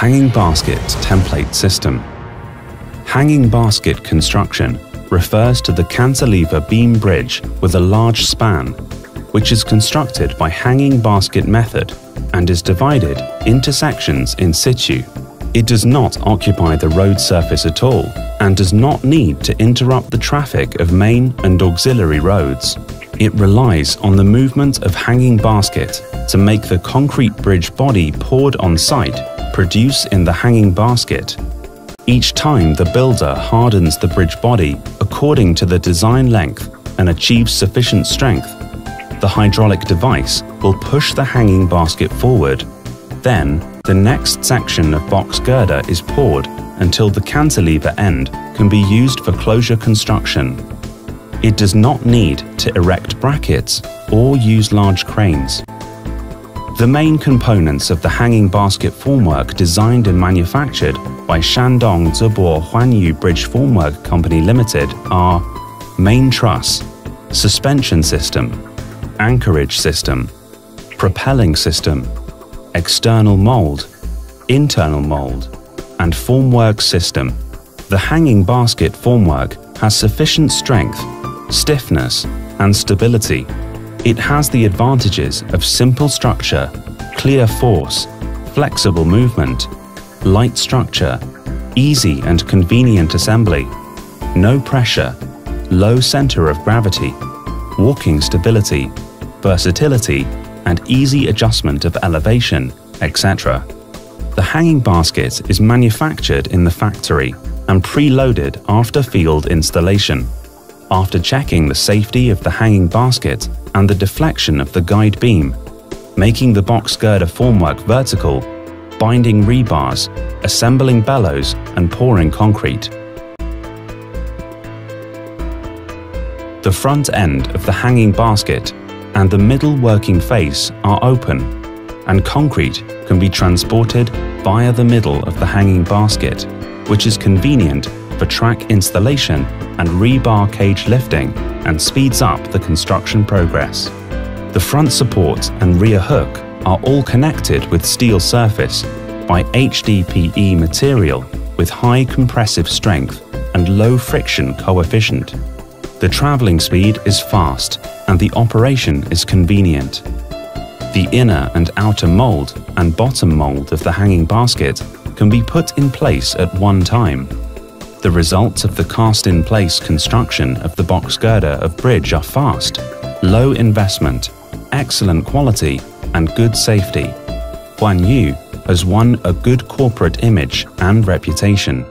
Hanging Basket Template System Hanging basket construction refers to the cantilever beam bridge with a large span, which is constructed by hanging basket method and is divided into sections in situ. It does not occupy the road surface at all and does not need to interrupt the traffic of main and auxiliary roads. It relies on the movement of hanging basket to make the concrete bridge body poured on site produce in the hanging basket. Each time the builder hardens the bridge body according to the design length and achieves sufficient strength, the hydraulic device will push the hanging basket forward. Then, the next section of box girder is poured until the cantilever end can be used for closure construction. It does not need to erect brackets or use large cranes. The main components of the hanging basket formwork designed and manufactured by Shandong Zibo Huanyu Bridge Formwork Company Limited are main truss, suspension system, anchorage system, propelling system, external mold, internal mold, and formwork system. The hanging basket formwork has sufficient strength, stiffness, and stability it has the advantages of simple structure, clear force, flexible movement, light structure, easy and convenient assembly, no pressure, low center of gravity, walking stability, versatility, and easy adjustment of elevation, etc. The hanging basket is manufactured in the factory and preloaded after field installation. After checking the safety of the hanging basket and the deflection of the guide beam, making the box girder formwork vertical, binding rebars, assembling bellows, and pouring concrete. The front end of the hanging basket and the middle working face are open, and concrete can be transported via the middle of the hanging basket, which is convenient for track installation and rebar cage lifting and speeds up the construction progress. The front support and rear hook are all connected with steel surface by HDPE material with high compressive strength and low friction coefficient. The traveling speed is fast and the operation is convenient. The inner and outer mold and bottom mold of the hanging basket can be put in place at one time the results of the cast-in-place construction of the box girder of bridge are fast, low investment, excellent quality, and good safety. Huanyu has won a good corporate image and reputation.